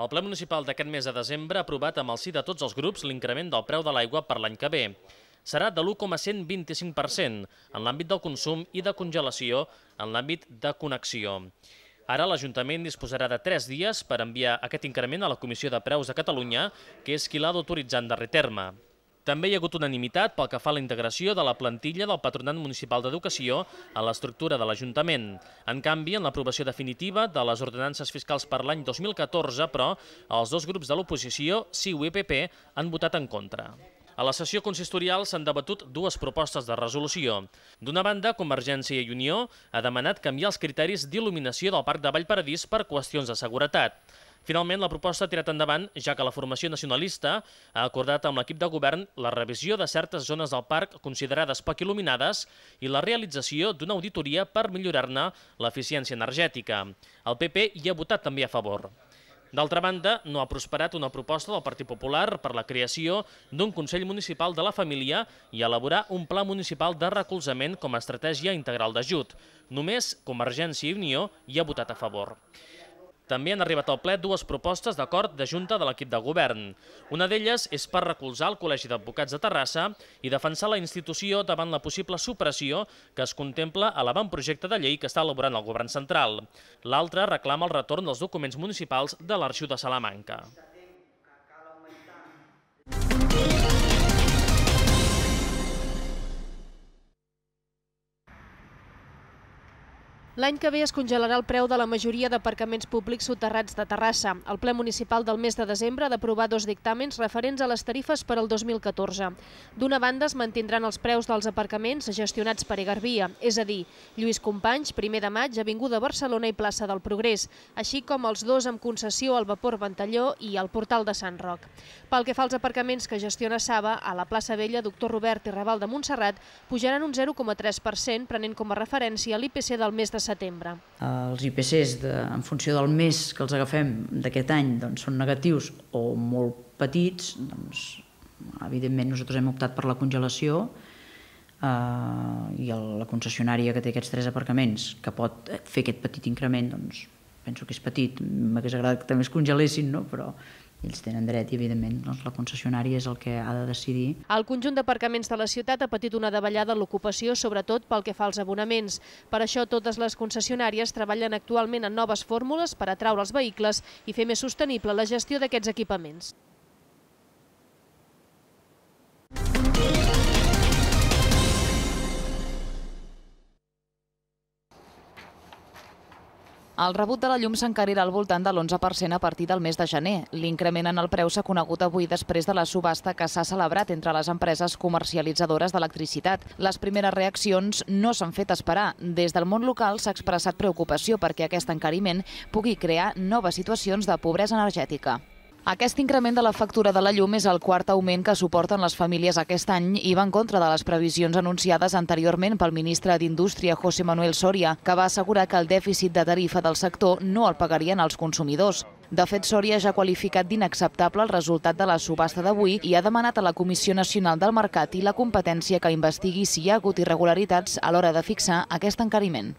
El ple municipal d'aquest mes de desembre ha aprovat amb el sí de tots els grups l'increment del preu de l'aigua per l'any que ve. Serà de l'1,125% en l'àmbit del consum i de congelació en l'àmbit de connexió. Ara l'Ajuntament disposarà de tres dies per enviar aquest increment a la Comissió de Preus de Catalunya, que és qui l'ha d'autoritzar en darrer terme. També hi ha hagut unanimitat pel que fa a la integració de la plantilla del Patronat Municipal d'Educació a l'estructura de l'Ajuntament. En canvi, en l'aprovació definitiva de les ordenances fiscals per l'any 2014, però, els dos grups de l'oposició, CiU i PP, han votat en contra. A la sessió consistorial s'han debatut dues propostes de resolució. D'una banda, Convergència i Unió ha demanat canviar els criteris d'il·luminació del Parc de Vallparadís per qüestions de seguretat. Finalment, la proposta ha tirat endavant, ja que la formació nacionalista ha acordat amb l'equip de govern la revisió de certes zones del parc considerades poc il·luminades i la realització d'una auditoria per millorar-ne l'eficiència energètica. El PP hi ha votat també a favor. D'altra banda, no ha prosperat una proposta del Partit Popular per la creació d'un Consell Municipal de la Família i elaborar un pla municipal de recolzament com a estratègia integral d'ajut. Només Convergència i Unió hi ha votat a favor. També han arribat al ple dues propostes d'acord de Junta de l'equip de govern. Una d'elles és per recolzar el Col·legi d'Advocats de Terrassa i defensar la institució davant la possible supressió que es contempla a l'avantprojecte de llei que està elaborant el govern central. L'altra reclama el retorn dels documents municipals de l'Arxiu de Salamanca. L'any que ve es congelarà el preu de la majoria d'aparcaments públics soterrats de Terrassa. El ple municipal del mes de desembre ha d'aprovar dos dictàmens referents a les tarifes per al 2014. D'una banda es mantindran els preus dels aparcaments gestionats per Egarbia, és a dir, Lluís Companys, primer de maig, Avinguda Barcelona i plaça del Progrés, així com els dos amb concessió al Vapor Ventalló i al Portal de Sant Roc. Pel que fa als aparcaments que gestiona Saba, a la plaça Vella, Doctor Robert i Raval de Montserrat, pujaran un 0,3%, prenent com a referència l'IPC del mes de setembre. Els IPCs, de, en funció del mes que els agafem d'aquest any, doncs, són negatius o molt petits, doncs, evidentment nosaltres hem optat per la congelació eh, i el, la concessionària que té aquests tres aparcaments, que pot fer aquest petit increment, doncs, penso que és petit, m'hagués agradat que també es congelessin, no? però ells tenen dret i, evidentment, doncs, la concessionària és el que ha de decidir. El conjunt d'aparcaments de la ciutat ha patit una davallada en l'ocupació, sobretot pel que fa als abonaments. Per això, totes les concessionàries treballen actualment en noves fórmules per atraure els vehicles i fer més sostenible la gestió d'aquests equipaments. El rebut de la llum s'encarirà al voltant de l'11% a partir del mes de gener. L'increment en el preu s'ha conegut avui després de la subhasta que s'ha celebrat entre les empreses comercialitzadores d'electricitat. Les primeres reaccions no s'han fet esperar. Des del món local s'ha expressat preocupació perquè aquest encariment pugui crear noves situacions de pobresa energètica. Aquest increment de la factura de la llum és el quart augment que suporten les famílies aquest any i va en contra de les previsions anunciades anteriorment pel ministre d'Indústria, José Manuel Soria, que va assegurar que el dèficit de tarifa del sector no el pagarien els consumidors. De fet, Soria ja ha qualificat d'inacceptable el resultat de la subhasta d'avui i ha demanat a la Comissió Nacional del Mercat i la Competència que investigui si hi ha hagut irregularitats a l'hora de fixar aquest encariment.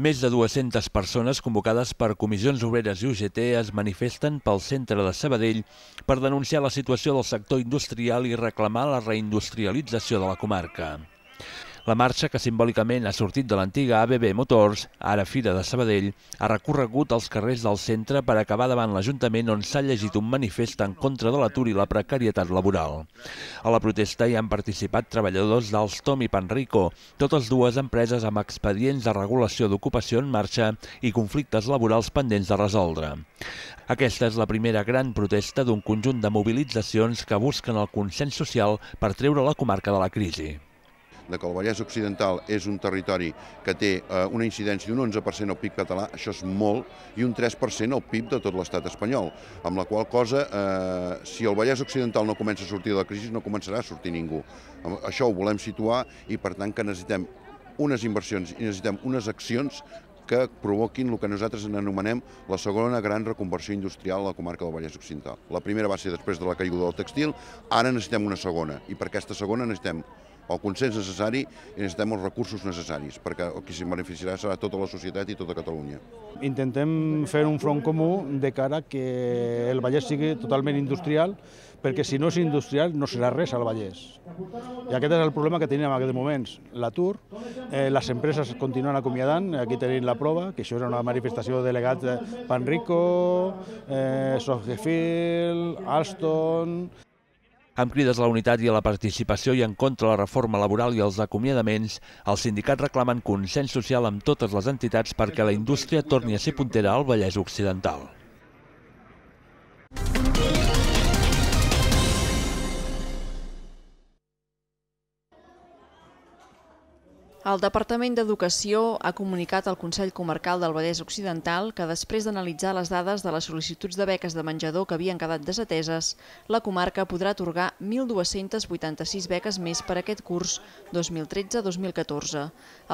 Més de 200 persones convocades per comissions obreres i UGT es manifesten pel centre de Sabadell per denunciar la situació del sector industrial i reclamar la reindustrialització de la comarca. La marxa, que simbòlicament ha sortit de l'antiga ABB Motors, ara Fira de Sabadell, ha recorregut els carrers del centre per acabar davant l'Ajuntament on s'ha llegit un manifest en contra de l'atur i la precarietat laboral. A la protesta hi han participat treballadors d'Alstom i Panrico, totes dues empreses amb expedients de regulació d'ocupació en marxa i conflictes laborals pendents de resoldre. Aquesta és la primera gran protesta d'un conjunt de mobilitzacions que busquen el consens social per treure la comarca de la crisi de que el Vallès Occidental és un territori que té eh, una incidència d'un 11% al PIB català, això és molt, i un 3% al PIB de tot l'estat espanyol, amb la qual cosa, eh, si el Vallès Occidental no comença a sortir de la crisi, no començarà a sortir ningú. Això ho volem situar i, per tant, que necessitem unes inversions i necessitem unes accions que provoquin el que nosaltres anomenem la segona gran reconversió industrial a la comarca del Vallès Occidental. La primera va ser després de la caiguda del textil, ara necessitem una segona, i per aquesta segona necessitem el consens necessari i necessitem els recursos necessaris, perquè el que s'hi beneficiarà serà tota la societat i tota Catalunya. Intentem fer un front comú de cara que el Vallès sigui totalment industrial, perquè si no és industrial no serà res al Vallès. I aquest és el problema que tenim en aquests moments, l'atur, eh, les empreses continuen acomiadant, aquí tenim la prova, que això era una manifestació de delegats de Panrico, eh, Sofgefil, Alstom... Amb crides a la unitat i a la participació i en contra la reforma laboral i els acomiadaments, els sindicats reclamen consens social amb totes les entitats perquè la indústria torni a ser puntera al Vallès Occidental. El Departament d'Educació ha comunicat al Consell Comarcal del Vallès Occidental que després d'analitzar les dades de les sol·licituds de beques de menjador que havien quedat desateses, la comarca podrà atorgar 1.286 beques més per aquest curs 2013-2014.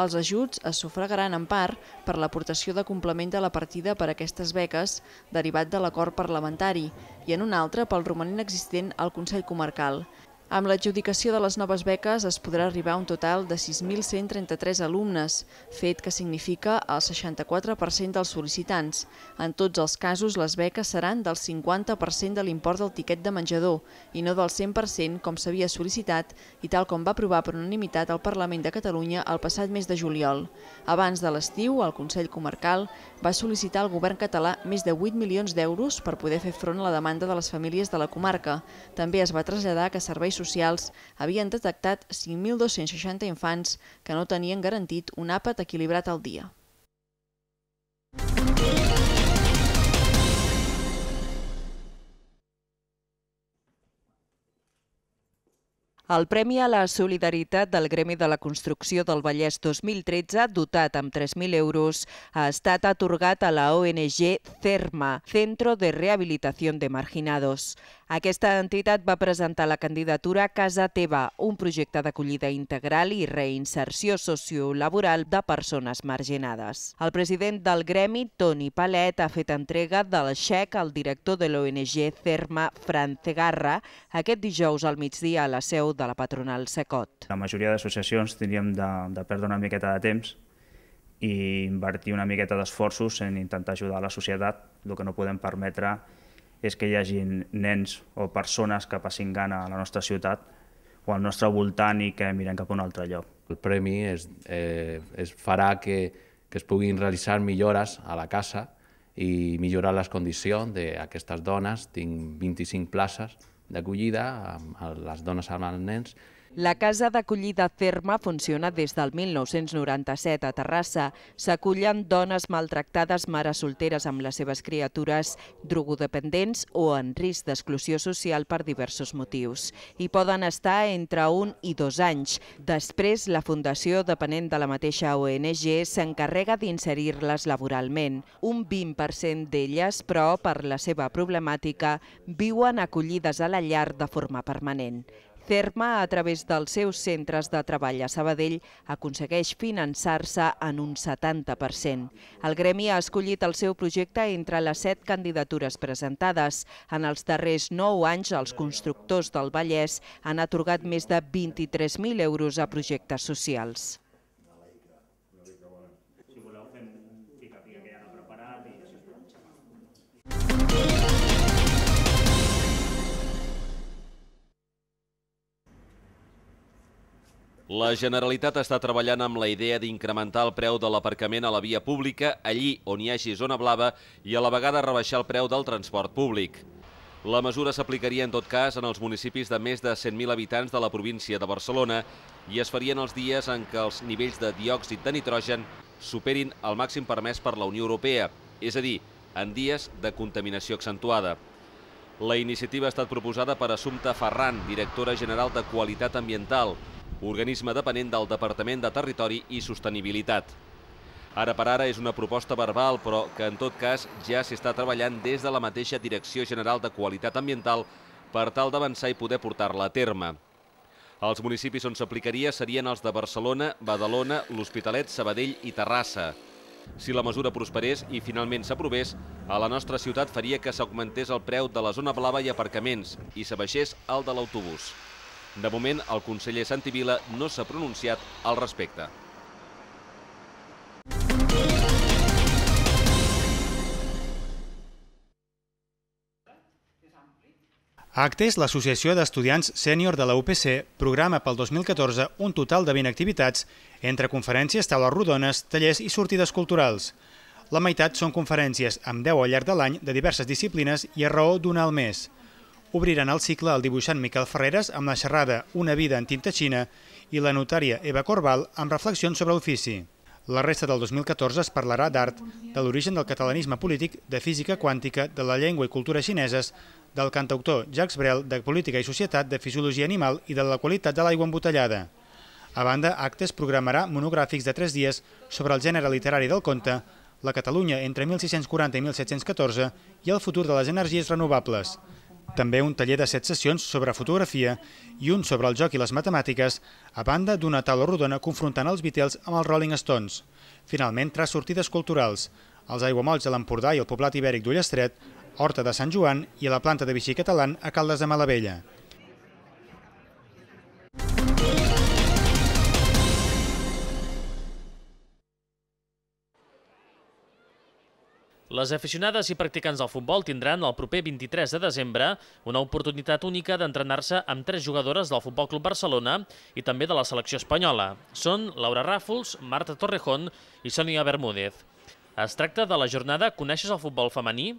Els ajuts es sufragaran en part per l'aportació de complement de la partida per a aquestes beques derivat de l'acord parlamentari i en un altre pel romanent existent al Consell Comarcal. Amb l'adjudicació de les noves beques es podrà arribar a un total de 6.133 alumnes, fet que significa el 64% dels sol·licitants. En tots els casos, les beques seran del 50% de l'import del tiquet de menjador i no del 100% com s'havia sol·licitat i tal com va aprovar per unanimitat el Parlament de Catalunya el passat mes de juliol. Abans de l'estiu, el Consell Comarcal va sol·licitar al govern català més de 8 milions d'euros per poder fer front a la demanda de les famílies de la comarca. També es va traslladar que serveis socials havien detectat 5.260 infants que no tenien garantit un àpat equilibrat al dia. El Premi a la Solidaritat del Gremi de la Construcció del Vallès 2013, dotat amb 3.000 euros, ha estat atorgat a la ONG CERMA, Centro de Rehabilitación de Marginados. Aquesta entitat va presentar la candidatura Casa Teva, un projecte d'acollida integral i reinserció sociolaboral de persones marginades. El president del gremi, Toni Palet, ha fet entrega del xec al director de l'ONG CERMA, Fran Cegarra, aquest dijous al migdia a la seu de la patronal Secot. La majoria d'associacions tindríem de, de perdre una miqueta de temps i invertir una miqueta d'esforços en intentar ajudar la societat. El que no podem permetre és que hi hagi nens o persones que passin gana a la nostra ciutat o al nostre voltant i que miren cap a un altre lloc. El premi és, eh, es farà que, que es puguin realitzar millores a la casa i millorar les condicions d'aquestes dones. Tinc 25 places d'acollida les dones amb els nens la casa d'acollida Cerma funciona des del 1997 a Terrassa. S'acullen dones maltractades, mares solteres amb les seves criatures, drogodependents o en risc d'exclusió social per diversos motius. Hi poden estar entre un i dos anys. Després, la Fundació, depenent de la mateixa ONG, s'encarrega d'inserir-les laboralment. Un 20% d'elles, però, per la seva problemàtica, viuen acollides a la llar de forma permanent. CERMA, a través dels seus centres de treball a Sabadell, aconsegueix finançar-se en un 70%. El Gremi ha escollit el seu projecte entre les set candidatures presentades. En els darrers nou anys, els constructors del Vallès han atorgat més de 23.000 euros a projectes socials. La Generalitat està treballant amb la idea d'incrementar el preu de l'aparcament a la via pública allí on hi hagi zona blava i a la vegada rebaixar el preu del transport públic. La mesura s'aplicaria en tot cas en els municipis de més de 100.000 habitants de la província de Barcelona i es farien els dies en què els nivells de diòxid de nitrogen superin el màxim permès per la Unió Europea, és a dir, en dies de contaminació accentuada. La iniciativa ha estat proposada per Assumpta Ferran, directora general de Qualitat Ambiental, organisme depenent del Departament de Territori i Sostenibilitat. Ara per ara és una proposta verbal, però que en tot cas ja s'està treballant des de la mateixa Direcció General de Qualitat Ambiental per tal d'avançar i poder portar-la a terme. Els municipis on s'aplicaria serien els de Barcelona, Badalona, l'Hospitalet, Sabadell i Terrassa. Si la mesura prosperés i finalment s'aprovés, a la nostra ciutat faria que s'augmentés el preu de la zona blava i aparcaments i s'abaixés el de l'autobús. De moment, el conseller Santivila no s'ha pronunciat al respecte. Actes, l'associació d'estudiants sènior de la UPC programa pel 2014 un total de 20 activitats entre conferències, taules rodones, tallers i sortides culturals. La meitat són conferències amb 10 al llarg de l'any de diverses disciplines i a raó d'una al mes. Obriran el cicle el dibuixant Miquel Ferreres amb la xerrada Una vida en tinta xina i la notària Eva Corbal amb reflexions sobre l'ofici. La resta del 2014 es parlarà d'art, de l'origen del catalanisme polític, de física quàntica, de la llengua i cultura xineses, del cantautor Jacques Brel, de política i societat, de fisiologia animal i de la qualitat de l'aigua embotellada. A banda, Actes programarà monogràfics de tres dies sobre el gènere literari del conte, la Catalunya entre 1640 i 1714 i el futur de les energies renovables. També un taller de set sessions sobre fotografia i un sobre el joc i les matemàtiques, a banda d'una taula rodona confrontant els Beatles amb els Rolling Stones. Finalment, tres sortides culturals, els aiguamolls de l'Empordà i el poblat ibèric d'Ullestret, Horta de Sant Joan i la planta de Vichy Catalán a Caldes de Malavella. Les aficionades i practicants del futbol tindran el proper 23 de desembre una oportunitat única d'entrenar-se amb tres jugadores del Futbol Club Barcelona i també de la selecció espanyola. Són Laura Ràfols, Marta Torrejón i Sònia Bermúdez. Es tracta de la jornada Coneixes el futbol femení?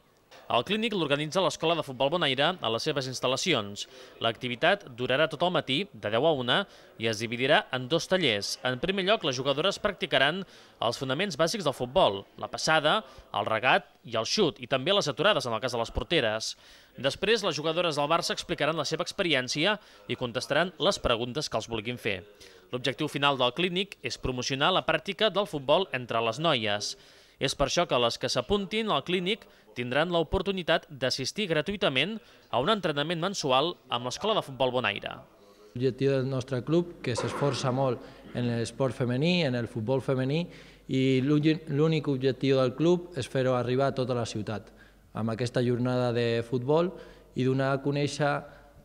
El clínic l'organitza l'Escola de Futbol Bonaire a les seves instal·lacions. L'activitat durarà tot el matí, de 10 a 1, i es dividirà en dos tallers. En primer lloc, les jugadores practicaran els fonaments bàsics del futbol, la passada, el regat i el xut, i també les aturades en el cas de les porteres. Després, les jugadores del Barça explicaran la seva experiència i contestaran les preguntes que els vulguin fer. L'objectiu final del clínic és promocionar la pràctica del futbol entre les noies. És per això que les que s'apuntin al clínic tindran l'oportunitat d'assistir gratuïtament a un entrenament mensual amb l'Escola de Futbol Bonaire. L'objectiu del nostre club, que s'esforça molt en l'esport femení, en el futbol femení, i l'únic objectiu del club és fer-ho arribar a tota la ciutat, amb aquesta jornada de futbol i donar a conèixer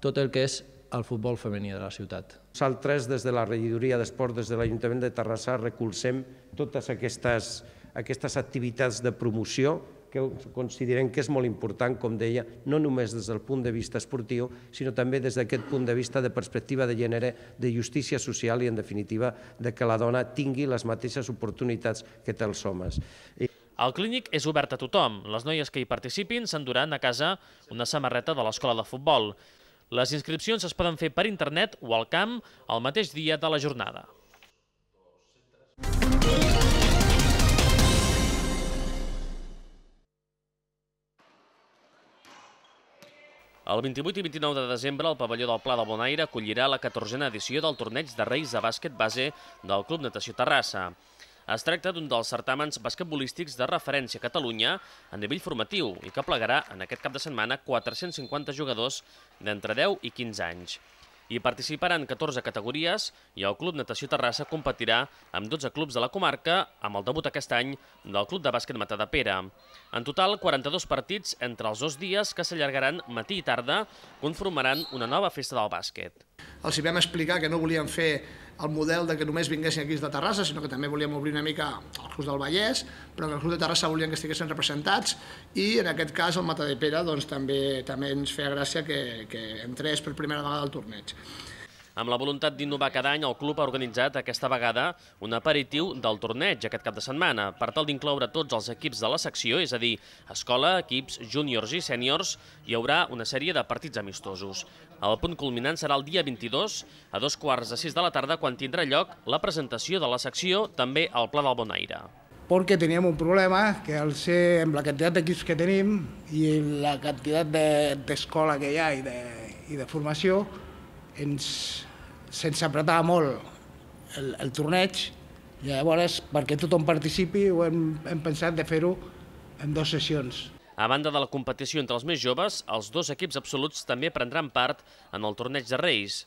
tot el que és el futbol femení de la ciutat. Nosaltres, des de la regidoria d'esport, des de l'Ajuntament de Terrassa, recolzem totes aquestes aquestes activitats de promoció que considerem que és molt important, com deia, no només des del punt de vista esportiu, sinó també des d'aquest punt de vista de perspectiva de gènere, de justícia social i, en definitiva, de que la dona tingui les mateixes oportunitats que té els homes. El clínic és obert a tothom. Les noies que hi participin s'enduran a casa una samarreta de l'escola de futbol. Les inscripcions es poden fer per internet o al camp el mateix dia de la jornada. El 28 i 29 de desembre, el pavelló del Pla de Bonaire acollirà la 14a edició del torneig de Reis de bàsquet base del Club Natació Terrassa. Es tracta d'un dels certàmens basquetbolístics de referència a Catalunya a nivell formatiu i que plegarà en aquest cap de setmana 450 jugadors d'entre 10 i 15 anys hi participaran 14 categories i el Club Natació Terrassa competirà amb 12 clubs de la comarca amb el debut aquest any del Club de Bàsquet Matà de Pere. En total, 42 partits entre els dos dies que s'allargaran matí i tarda conformaran una nova festa del bàsquet. Els vam explicar que no volíem fer el model de que només vinguessin aquí de Terrassa, sinó que també volíem obrir una mica el Club del Vallès, però que el Club de Terrassa volien que estiguessin representats i en aquest cas el Mata de Pere doncs, també, també ens feia gràcia que, que entrés per primera vegada al torneig. Amb la voluntat d'innovar cada any, el club ha organitzat aquesta vegada un aperitiu del torneig aquest cap de setmana, per tal d'incloure tots els equips de la secció, és a dir, escola, equips, júniors i sèniors, hi haurà una sèrie de partits amistosos. El punt culminant serà el dia 22, a dos quarts de sis de la tarda, quan tindrà lloc la presentació de la secció també al Pla del Bonaire. Porque teníem un problema que al ser amb la quantitat d'equips que tenim i la quantitat d'escola de, que hi ha i de, i de formació, ens, se'ns apretava molt el, el torneig, i llavors, perquè tothom participi, ho hem, hem pensat de fer-ho en dues sessions. A banda de la competició entre els més joves, els dos equips absoluts també prendran part en el torneig de Reis.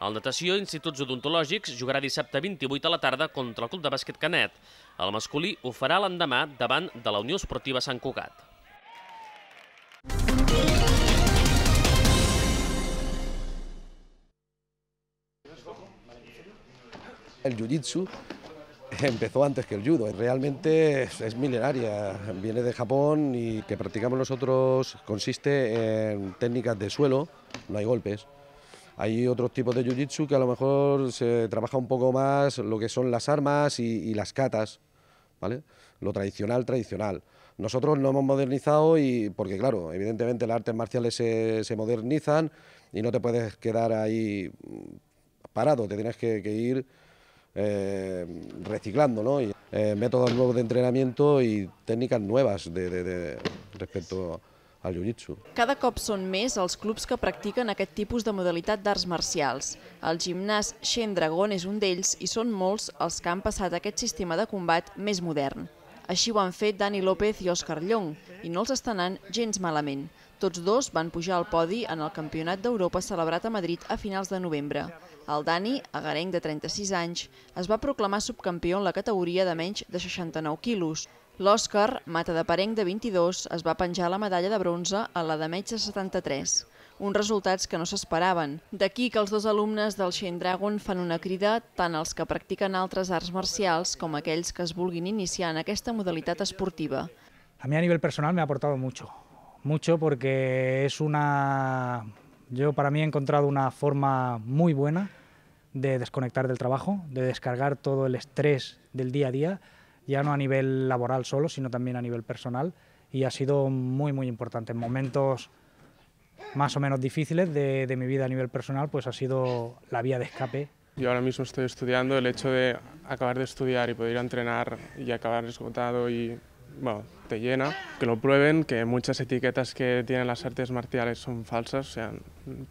El Natació Instituts Odontològics jugarà dissabte 28 a la tarda contra el Club de Bàsquet Canet. El masculí ho farà l'endemà davant de la Unió Esportiva Sant Cugat. El jiu-jitsu empezó antes que el judo. Realmente es milenaria, viene de Japón y que practicamos nosotros consiste en técnicas de suelo, no hay golpes. Hay otros tipos de jiu-jitsu que a lo mejor se trabaja un poco más lo que son las armas y, las katas, ¿vale? Lo tradicional, tradicional. Nosotros lo hemos modernizado y porque claro, evidentemente las artes marciales se, modernizan y no te puedes quedar ahí parado, te tienes que ir eh, reciclando, ¿no? Y, eh, métodos nuevos de entrenamiento y técnicas nuevas de, de, de, respecto al jiu-jitsu. Cada cop són més els clubs que practiquen aquest tipus de modalitat d'arts marcials. El gimnàs Shen Dragon és un d'ells i són molts els que han passat aquest sistema de combat més modern. Així ho han fet Dani López i Òscar Llong, i no els està anant gens malament. Tots dos van pujar al podi en el Campionat d'Europa celebrat a Madrid a finals de novembre. El Dani, agarenc de 36 anys, es va proclamar subcampió en la categoria de menys de 69 quilos. L'Òscar, mata de parenc de 22, es va penjar la medalla de bronze a la de menys de 73. Uns resultats que no s'esperaven. D'aquí que els dos alumnes del Shen Dragon fan una crida tant als que practiquen altres arts marcials com aquells que es vulguin iniciar en aquesta modalitat esportiva. A mí a nivel personal me ha aportado mucho, mucho porque es una... Yo para mí he encontrado una forma muy buena de desconectar del trabajo, de descargar todo el estrés del día a día, ya no a nivel laboral solo, sino también a nivel personal, y ha sido muy, muy importante. En momentos más o menos difíciles de, mi vida a nivel personal, pues ha sido la vía de escape. Yo ahora mismo estoy estudiando, el hecho de acabar de estudiar y poder entrenar y acabar esgotado y bueno, te llena, que lo prueben, que muchas etiquetas que tienen las artes marciales son falsas, o sea,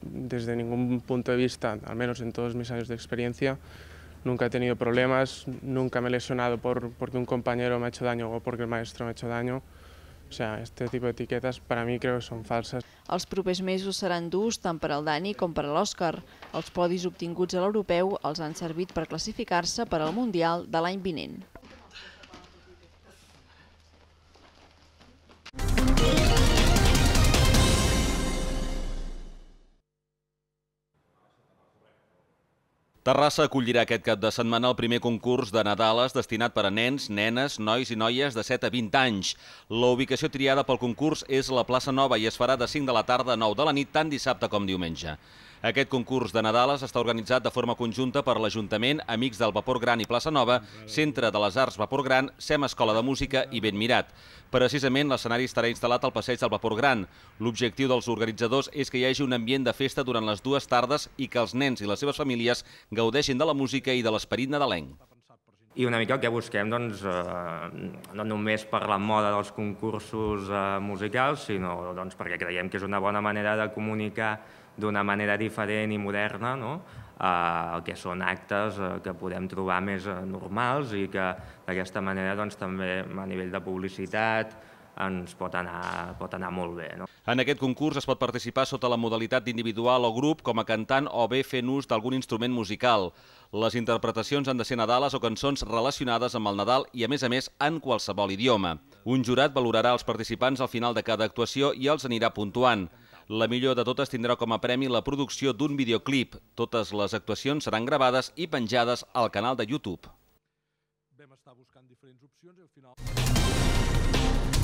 desde ningún punto de vista, al menos en todos mis años de experiencia, nunca he tenido problemas, nunca me he lesionado por, porque un compañero me ha hecho daño o porque el maestro me ha hecho daño. O sea, este tipo de etiquetas para mí creo que son falsas. Els propers mesos seran durs tant per al Dani com per a l'Òscar. Els podis obtinguts a l'europeu els han servit per classificar-se per al Mundial de l'any vinent. Terrassa acollirà aquest cap de setmana el primer concurs de Nadales destinat per a nens, nenes, nois i noies de 7 a 20 anys. La ubicació triada pel concurs és la plaça Nova i es farà de 5 de la tarda a 9 de la nit tant dissabte com diumenge. Aquest concurs de Nadales està organitzat de forma conjunta per l'Ajuntament, Amics del Vapor Gran i Plaça Nova, Centre de les Arts Vapor Gran, SEM Escola de Música i Ben Mirat. Precisament, l'escenari estarà instal·lat al passeig del Vapor Gran. L'objectiu dels organitzadors és que hi hagi un ambient de festa durant les dues tardes i que els nens i les seves famílies gaudeixin de la música i de l'esperit nadalenc. I una mica el que busquem, doncs, eh, no només per la moda dels concursos eh, musicals, sinó doncs, perquè creiem que és una bona manera de comunicar d'una manera diferent i moderna no? eh, que són actes eh, que podem trobar més eh, normals i que d'aquesta manera doncs, també a nivell de publicitat ens pot anar, pot anar molt bé. No? En aquest concurs es pot participar sota la modalitat d'individual o grup com a cantant o bé fent ús d'algun instrument musical. Les interpretacions han de ser Nadales o cançons relacionades amb el Nadal i, a més a més, en qualsevol idioma. Un jurat valorarà els participants al final de cada actuació i els anirà puntuant. La millor de totes tindrà com a premi la producció d'un videoclip. Totes les actuacions seran gravades i penjades al canal de YouTube. Vam estar buscant diferents opcions i al final...